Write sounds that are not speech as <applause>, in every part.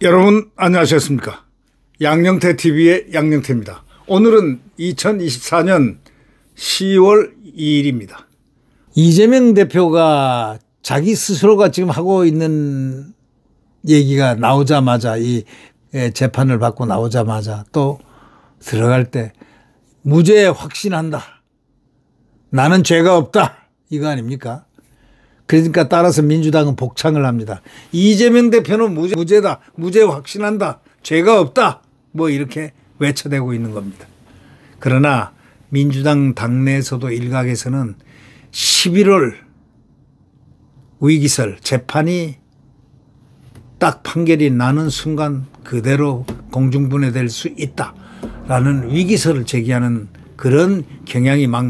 여러분 안녕하셨습니까? 양영태 TV의 양영태입니다. 오늘은 2024년 10월 2일입니다. 이재명 대표가 자기 스스로가 지금 하고 있는 얘기가 나오자마자 이 예, 재판을 받고 나오자마자 또 들어갈 때 무죄 확신한다. 나는 죄가 없다. 이거 아닙니까? 그러니까 따라서 민주당은 복창을 합니다. 이재명 대표는 무죄, 무죄다. 무죄 확신한다. 죄가 없다. 뭐 이렇게 외쳐대고 있는 겁니다. 그러나 민주당 당내에서도 일각에서는 11월 위기설 재판이 딱 판결이 나는 순간 그대로 공중분해될 수 있다 라는 위기설을 제기하는 그런 경향이 막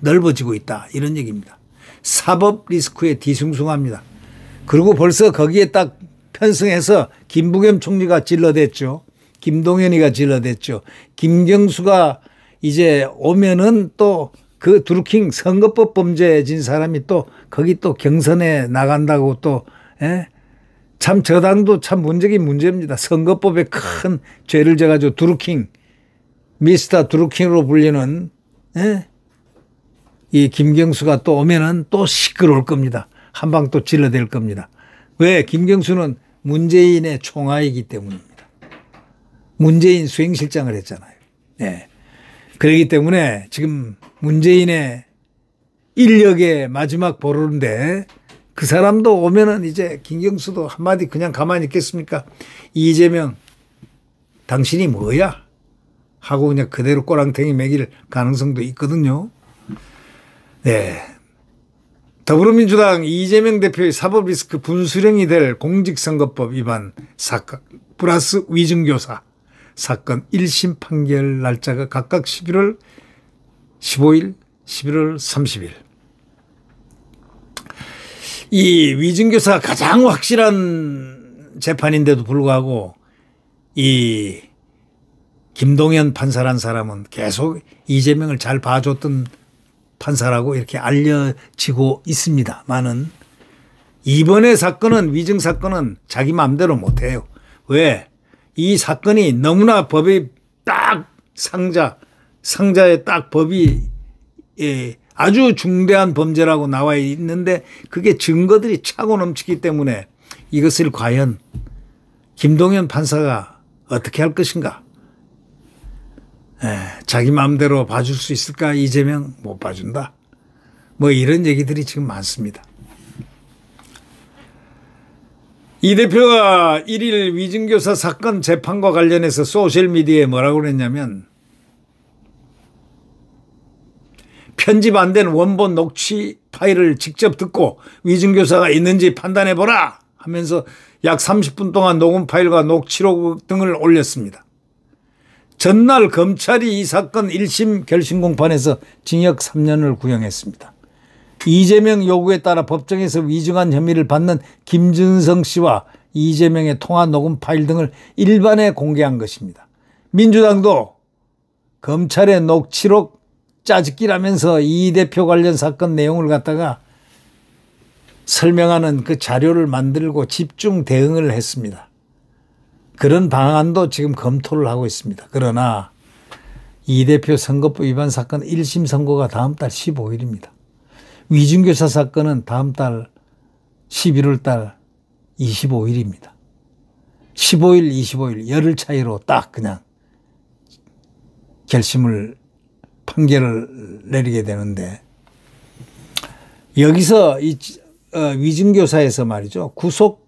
넓어지고 있다 이런 얘기입니다. 사법 리스크에 뒤숭숭합니다. 그리고 벌써 거기에 딱 편승해서 김부겸 총리가 질러댔죠. 김동연이가 질러댔죠. 김경수가 이제 오면은 또 그 드루킹 선거법 범죄 진 사람이 또 거기 또 경선에 나간다고 또 예? 참 저당도 참 문제긴 문제입니다. 선거법에 큰 죄를 져가지고 드루킹 미스터 드루킹으로 불리는 예? 이 김경수가 또 오면은 또 시끄러울 겁니다. 한 방 또 질러댈 겁니다. 왜? 김경수는 문재인의 총아이기 때문입니다. 문재인 수행실장을 했잖아요. 네. 그렇기 때문에 지금 문재인의 인력의 마지막 보루인데 그 사람도 오면은 이제 김경수도 한마디 그냥 가만히 있겠습니까? 이재명 당신이 뭐야? 하고 그냥 그대로 꼬랑탱이 매길 가능성도 있거든요. 네. 더불어민주당 이재명 대표의 사법 리스크 분수령이 될 공직선거법 위반 사건 플러스 위증교사 사건 1심 판결 날짜가 각각 11월 15일, 11월 30일. 이 위증교사가 가장 확실한 재판인데도 불구하고 이 김동연 판사란 사람은 계속 이재명을 잘 봐줬던 판사라고 이렇게 알려지고 있습니다. 많은 이번의 사건은 위증 사건은 자기 마음대로 못해요. 왜? 이 사건이 너무나 법이 딱 상자 상자에 딱 법이 예, 아주 중대한 범죄라고 나와 있는데 그게 증거들이 차고 넘치기 때문에 이것을 과연 김동연 판사가 어떻게 할 것인가? 에, 자기 마음대로 봐줄 수 있을까? 이재명 못 봐준다. 뭐 이런 얘기들이 지금 많습니다. 이 대표가 1일 위증교사 사건 재판과 관련해서 소셜미디어에 뭐라고 그랬냐면 편집 안 된 원본 녹취 파일을 직접 듣고 위증교사가 있는지 판단해보라 하면서 약 30분 동안 녹음 파일과 녹취록 등을 올렸습니다. 전날 검찰이 이 사건 1심 결심 공판에서 징역 3년을 구형했습니다. 이재명 요구에 따라 법정에서 위증한 혐의를 받는 김준성 씨와 이재명의 통화 녹음 파일 등을 일반에 공개한 것입니다. 민주당도 검찰의 녹취록 짜집기라면서 이 대표 관련 사건 내용을 갖다가 설명하는 그 자료를 만들고 집중 대응을 했습니다. 그런 방안도 지금 검토를 하고 있습니다. 그러나 이 대표 선거법 위반 사건 1심 선고가 다음 달 15일입니다. 위중교사 사건은 다음 달 11월 달 25일입니다. 15일, 25일 열흘 차이로 딱 그냥 결심을 판결을 내리게 되는데 여기서 이 어, 위증교사에서 말이죠 구속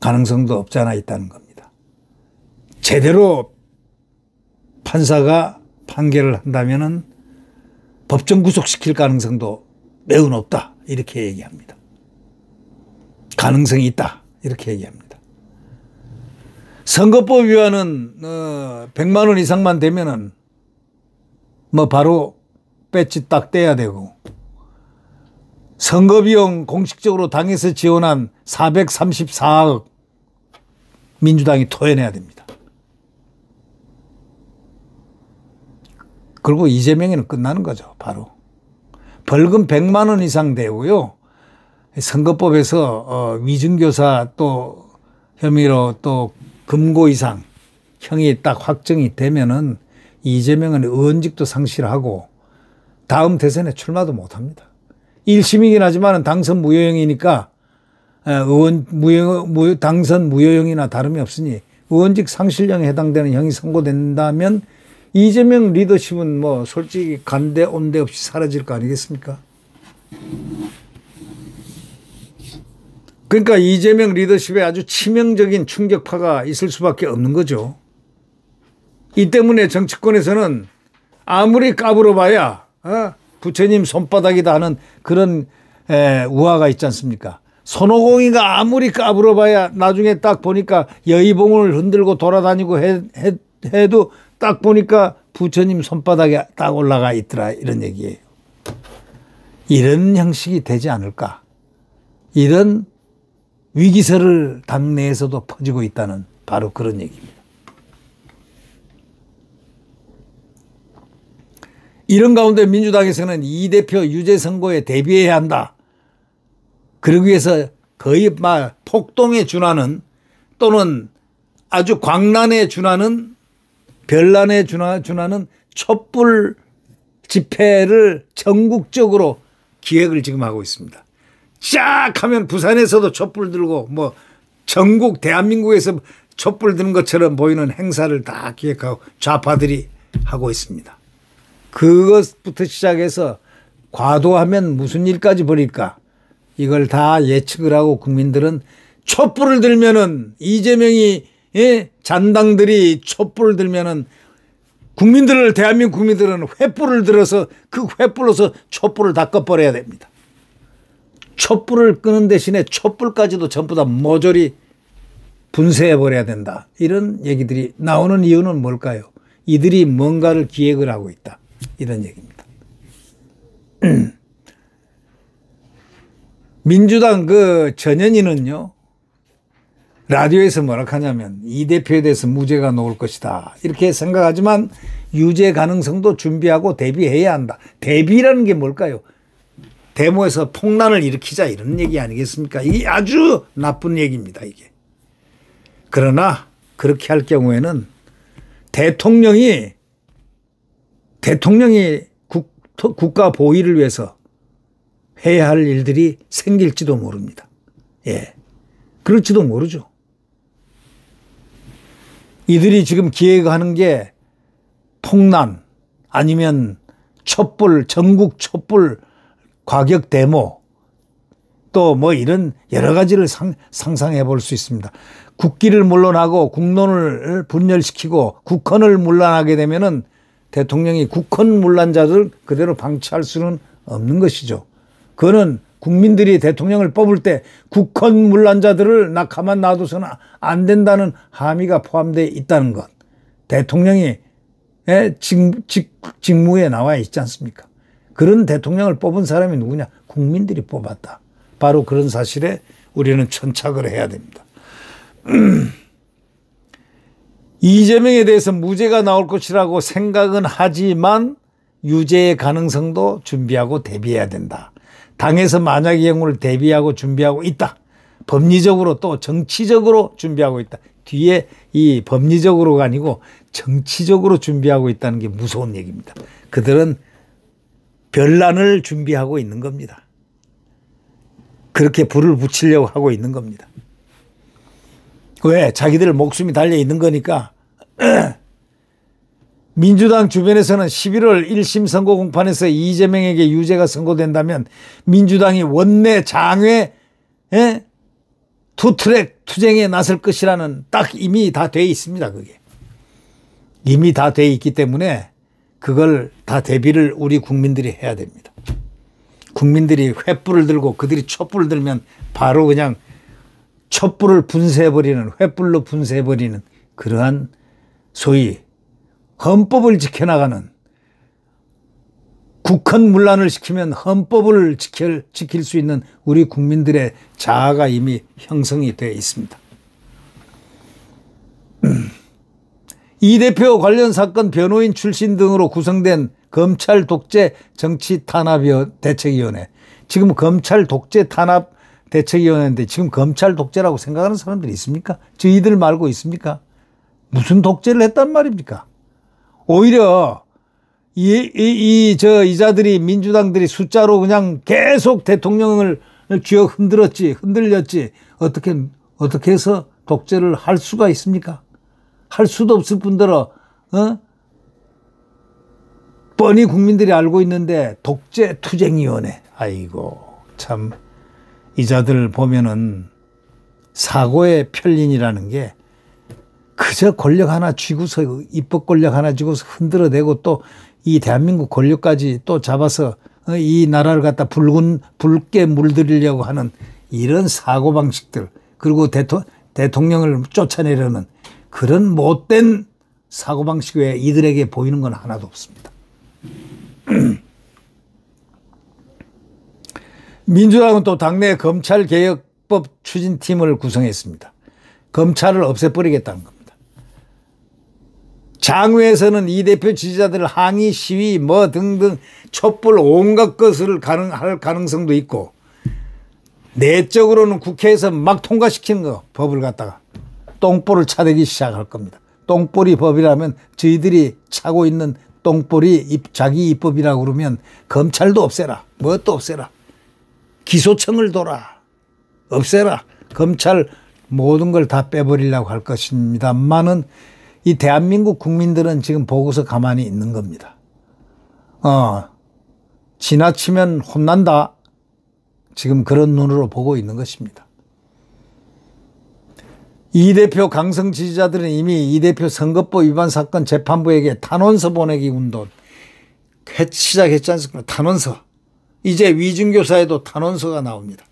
가능성도 없잖아 있다는 겁니다. 제대로 판사가 판결을 한다면은 법정 구속시킬 가능성도 매우 높다. 이렇게 얘기합니다. 가능성이 있다. 이렇게 얘기합니다. 선거법 위반은 어 100만 원 이상만 되면은 뭐 바로 배지 딱 떼야 되고 선거 비용 공식적으로 당에서 지원한 434억 민주당이 토해내야 됩니다. 그리고 이재명에는 끝나는 거죠. 바로. 벌금 100만 원 이상 되고요. 선거법에서 어, 위증교사 또 혐의로 또 금고 이상 형이 딱 확정이 되면은 이재명은 의원직도 상실하고 다음 대선에 출마도 못 합니다. 1심이긴 하지만 당선 무효형이니까 의원 무효, 무효, 당선 무효형이나 다름이 없으니 의원직 상실령에 해당되는 형이 선고된다면 이재명 리더십은 뭐 솔직히 간대 온대 없이 사라질 거 아니겠습니까? 그러니까 이재명 리더십에 아주 치명적인 충격파가 있을 수밖에 없는 거죠. 이 때문에 정치권에서는 아무리 까불어 봐야 어? 부처님 손바닥이다 하는 그런 에, 우화가 있지 않습니까? 손오공이가 아무리 까불어봐야 나중에 딱 보니까 여의봉을 흔들고 돌아다니고 해, 해, 해도 딱 보니까 부처님 손바닥에 딱 올라가 있더라 이런 얘기예요. 이런 형식이 되지 않을까? 이런 위기설을 당내에서도 퍼지고 있다는 바로 그런 얘기입니다. 이런 가운데 민주당에서는 이 대표 유죄 선고에 대비해야 한다. 그러기 위해서 거의 막 폭동에 준하는 또는 아주 광란에 준하는 별난에 준하는 촛불 집회를 전국적으로 기획을 지금 하고 있습니다. 쫙 하면 부산에서도 촛불 들고 뭐 전국 대한민국에서 촛불 드는 것처럼 보이는 행사를 다 기획하고 좌파들이 하고 있습니다. 그것부터 시작해서 과도하면 무슨 일까지 벌일까 이걸 다 예측을 하고 국민들은 촛불을 들면은 이재명이 예? 잔당들이 촛불을 들면은 국민들을 대한민국 국민들은 횃불을 들어서 그 횃불로서 촛불을 다 꺼버려야 됩니다. 촛불을 끄는 대신에 촛불까지도 전부 다 모조리 분쇄해 버려야 된다. 이런 얘기들이 나오는 이유는 뭘까요? 이들이 뭔가를 기획을 하고 있다. 이런 얘기입니다. <clears throat> 민주당 그 전현희는요, 라디오에서 뭐라 하냐면 이 대표에 대해서 무죄가 나올 것이다. 이렇게 생각하지만 유죄 가능성도 준비하고 대비해야 한다. 대비라는 게 뭘까요? 데모에서 폭란을 일으키자 이런 얘기 아니겠습니까? 이게 아주 나쁜 얘기입니다, 이게. 그러나 그렇게 할 경우에는 대통령이 대통령이 국, 국가 보위를 위해서 해야 할 일들이 생길지도 모릅니다. 예. 그럴지도 모르죠. 이들이 지금 기획하는 게 폭난 아니면 촛불, 전국 촛불 과격 데모 또 뭐 이런 여러 가지를 상, 상상해 볼 수 있습니다. 국기를 물러나고 국론을 분열시키고 국헌을 물러나게 되면은 대통령이 국헌 물란자들 그대로 방치할 수는 없는 것이죠. 그거는 국민들이 대통령을 뽑을 때 국헌 물란자들을 나 가만 놔둬서는 안 된다는 함의가 포함되어 있다는 것. 대통령이 직, 직, 직무에 나와 있지 않습니까? 그런 대통령을 뽑은 사람이 누구냐? 국민들이 뽑았다. 바로 그런 사실에 우리는 천착을 해야 됩니다. <clears throat> 이재명에 대해서 무죄가 나올 것이라고 생각은 하지만 유죄의 가능성도 준비하고 대비해야 된다. 당에서 만약의 경우를 대비하고 준비하고 있다. 법리적으로 또 정치적으로 준비하고 있다. 뒤에 이 법리적으로가 아니고 정치적으로 준비하고 있다는 게 무서운 얘기입니다. 그들은 별난을 준비하고 있는 겁니다. 그렇게 불을 붙이려고 하고 있는 겁니다. 왜? 자기들 목숨이 달려 있는 거니까. <clears throat> 민주당 주변에서는 11월 1심 선고 공판에서 이재명에게 유죄가 선고된다면 민주당이 원내 장외 예? 투트랙 투쟁에 나설 것이라는 딱 이미 다 돼 있습니다. 그게 이미 다 돼 있기 때문에 그걸 다 대비를 우리 국민들이 해야 됩니다. 국민들이 횃불을 들고 그들이 촛불을 들면 바로 그냥 촛불을 분쇄해버리는 횃불로 분쇄해버리는 그러한 소위 헌법을 지켜나가는 국헌 문란을 시키면 헌법을 지킬, 지킬 수 있는 우리 국민들의 자아가 이미 형성이 되어 있습니다. <clears throat> 이 대표 관련 사건 변호인 출신 등으로 구성된 검찰 독재 정치 탄압 대책위원회. 지금 검찰 독재 탄압 대책위원회인데 지금 검찰 독재라고 생각하는 사람들이 있습니까? 저희들 말고 있습니까? 무슨 독재를 했단 말입니까? 오히려 이, 이, 이, 저, 이자들이 민주당들이 숫자로 그냥 계속 대통령을 쥐어 흔들었지, 흔들렸지. 어떻게, 어떻게 해서 독재를 할 수가 있습니까? 할 수도 없을 뿐더러, 어? 뻔히 국민들이 알고 있는데 독재 투쟁위원회. 아이고, 참. 이 자들 보면은 사고의 편린이라는 게 그저 권력 하나 쥐고서 입법 권력 하나 쥐고서 흔들어대고 또 이 대한민국 권력까지 또 잡아서 어, 이 나라를 갖다 붉은 붉게 물들이려고 하는 이런 사고 방식들 그리고 대토, 대통령을 쫓아내려는 그런 못된 사고 방식 외에 이들에게 보이는 건 하나도 없습니다. <clears throat> 민주당은 또 당내 검찰 개혁법 추진팀을 구성했습니다. 검찰을 없애버리겠다는 겁니다. 장외에서는 이 대표 지지자들 항의 시위 뭐 등등 촛불 온갖 것을 가능할 가능성도 있고 내적으로는 국회에서 막 통과시키는 거 법을 갖다가 똥볼을 차대기 시작할 겁니다. 똥볼이 법이라면 저희들이 차고 있는 똥볼이 자기 입법이라고 그러면 검찰도 없애라. 뭣도 없애라. 기소청을 둬라. 없애라. 검찰 모든 걸 다 빼버리려고 할 것입니다만은 이 대한민국 국민들은 지금 보고서 가만히 있는 겁니다. 어, 지나치면 혼난다. 지금 그런 눈으로 보고 있는 것입니다. 이 대표 강성 지지자들은 이미 이 대표 선거법 위반 사건 재판부에게 탄원서 보내기 운동 시작했지 않습니까? 탄원서. 이제 위중교사에도 탄원서가 나옵니다.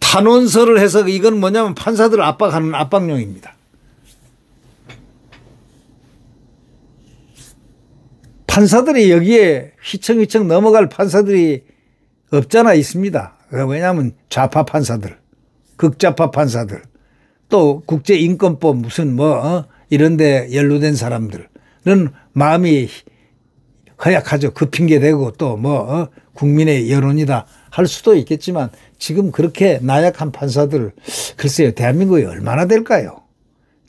탄원서를 해서 이건 뭐냐면 판사들을 압박하는 압박용입니다. 판사들이 여기에 휘청휘청 넘어갈 판사들이 없잖아 있습니다. 왜냐하면 좌파 판사들, 극좌파 판사들, 또 국제인권법 무슨 뭐 어? 이런데 연루된 사람들은 마음이 허약하죠. 그 핑계 대고 또뭐 어? 국민의 여론이다 할 수도 있겠지만 지금 그렇게 나약한 판사들 글쎄요 대한민국이 얼마나 될까요?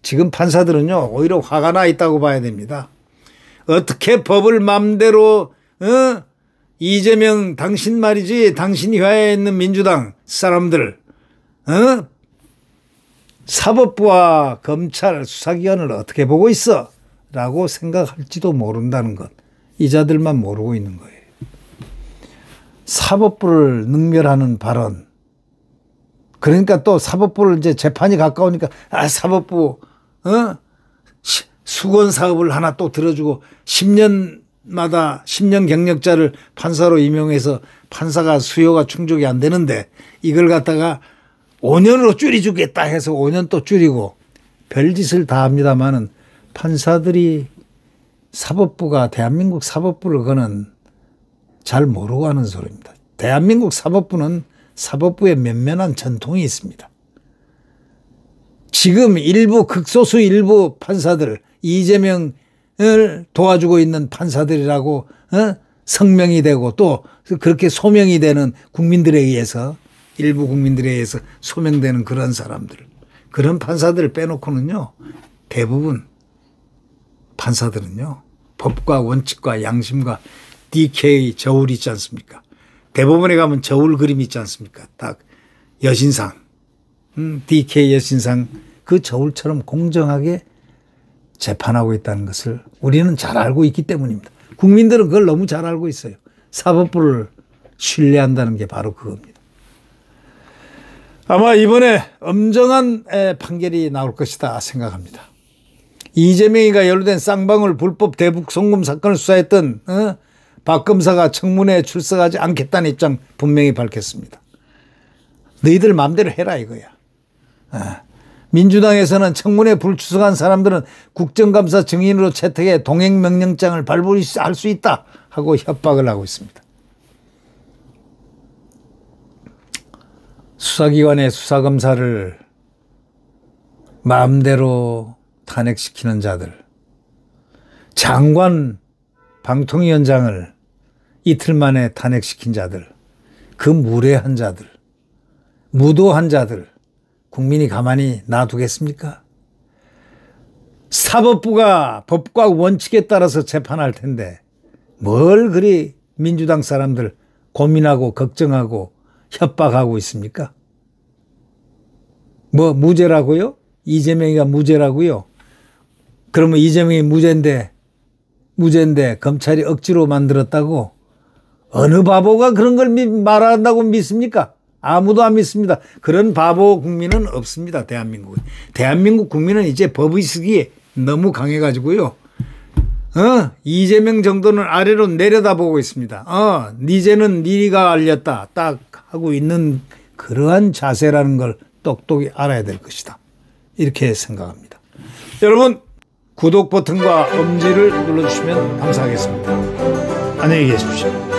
지금 판사들은요 오히려 화가 나 있다고 봐야 됩니다. 어떻게 법을 맘대로 어? 이재명 당신 말이지 당신 휘하에 있는 민주당 사람들 어? 사법부와 검찰 수사기관을 어떻게 보고 있어? 라고 생각할지도 모른다는 것. 이자들만 모르고 있는 거예요. 사법부를 능멸하는 발언. 그러니까 또 사법부를 이제 재판이 가까우니까 아 사법부 어 수건 사업을 하나 또 들어주고 10년마다 10년 경력자를 판사로 임용해서 판사가 수요가 충족이 안 되는데 이걸 갖다가 5년으로 줄여주겠다 해서 5년 또 줄이고 별짓을 다 합니다마는 판사들이 사법부가 대한민국 사법부를 그는 잘 모르고 하는 소리입니다. 대한민국 사법부는 사법부에 면면한 전통이 있습니다. 지금 일부 극소수 일부 판사들 이재명을 도와주고 있는 판사들이라고 어? 성명이 되고 또 그렇게 소명이 되는 국민들에 의해서 일부 국민들에 의해서 소명되는 그런 사람들 그런 판사들을 빼놓고는요 대부분 판사들은요 법과 원칙과 양심과 DK 저울 있지 않습니까? 대법원에 가면 저울 그림 있지 않습니까? 딱 여신상, 음, DK 여신상 그 저울처럼 공정하게 재판하고 있다는 것을 우리는 잘 알고 있기 때문입니다. 국민들은 그걸 너무 잘 알고 있어요. 사법부를 신뢰한다는 게 바로 그겁니다. 아마 이번에 엄정한 판결이 나올 것이다 생각합니다. 이재명이가 연루된 쌍방울 불법 대북 송금 사건을 수사했던 어? 박 검사가 청문회에 출석하지 않겠다는 입장 분명히 밝혔습니다. 너희들 마음대로 해라 이거야. 아. 민주당에서는 청문회 불출석한 사람들은 국정감사 증인으로 채택해 동행명령장을 발부할 수 있다 하고 협박을 하고 있습니다. 수사기관의 수사검사를 마음대로 탄핵시키는 자들 장관 방통위원장을 이틀 만에 탄핵시킨 자들, 그 무례한 자들, 무도한 자들, 국민이 가만히 놔두겠습니까? 사법부가 법과 원칙에 따라서 재판할 텐데 뭘 그리 민주당 사람들 고민하고 걱정하고 협박하고 있습니까? 뭐 무죄라고요? 이재명이가 무죄라고요? 그러면 이재명이 무죄인데 무죄인데 검찰이 억지로 만들었다고 어느 바보가 그런 걸 말한다고 믿습니까? 아무도 안 믿습니다. 그런 바보 국민은 없습니다. 대한민국. 대한민국 국민은 이제 법의식이 너무 강해가지고요. 어, 이재명 정도는 아래로 내려다보고 있습니다. 어, 니제는 니가 알렸다. 딱 하고 있는 그러한 자세라는 걸 똑똑히 알아야 될 것이다. 이렇게 생각합니다. 여러분, 구독 버튼과 엄지를 눌러주시면 감사하겠습니다. 안녕히 계십시오.